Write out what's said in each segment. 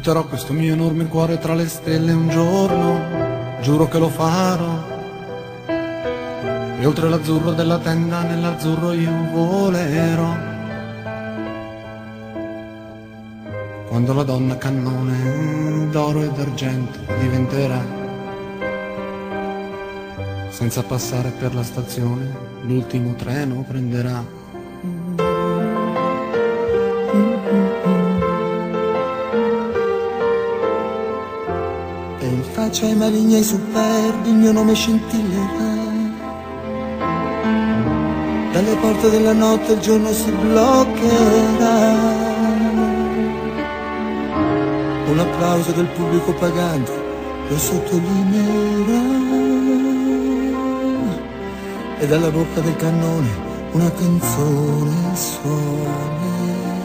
Butterò questo mio enorme cuore tra le stelle un giorno, giuro che lo farò. E oltre l'azzurro della tenda, nell'azzurro io volerò. Quando la donna cannone d'oro e d'argento diventerà, senza passare per la stazione, l'ultimo treno prenderà. Faccia e ai superbi il mio nome scintillerà. Dalle porte della notte il giorno si bloccherà. Un applauso del pubblico pagante lo sottolineerà. E dalla bocca del cannone una canzone suonerà.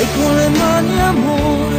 E con le mani amore,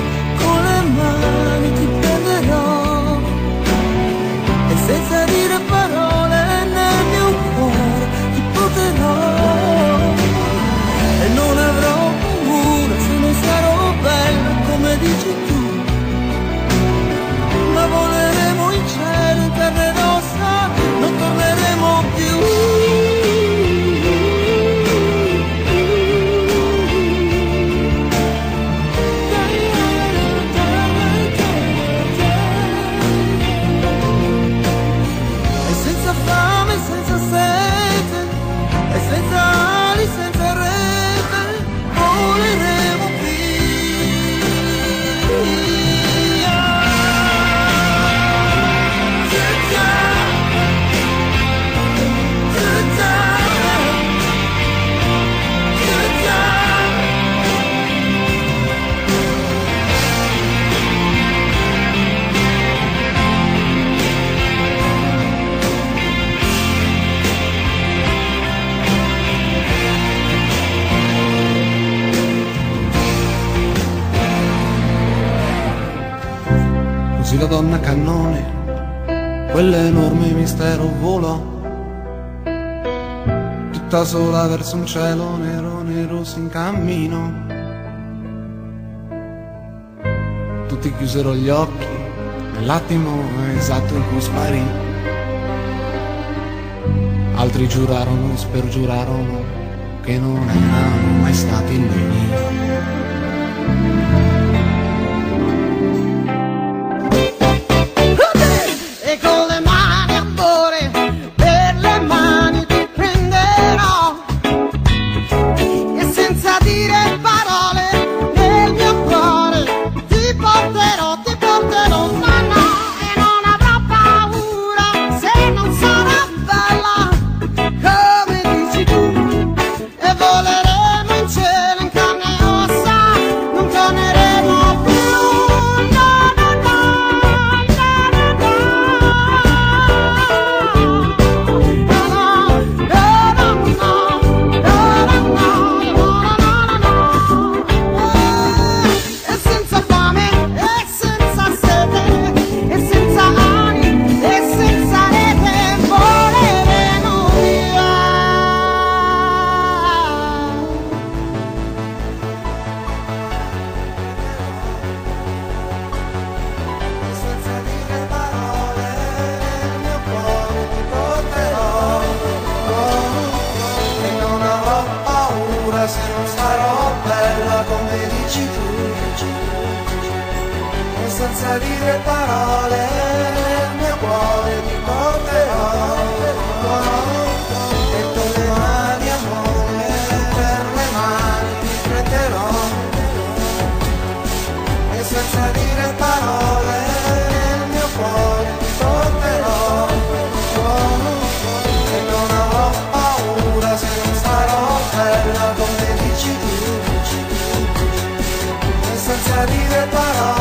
donna cannone, quell'enorme mistero volò, tutta sola verso un cielo nero, nero in cammino. Tutti chiusero gli occhi nell'attimo esatto in cui sparì. Altri giurarono e spergiurarono che non erano mai stati lì. Senza dire parole prepara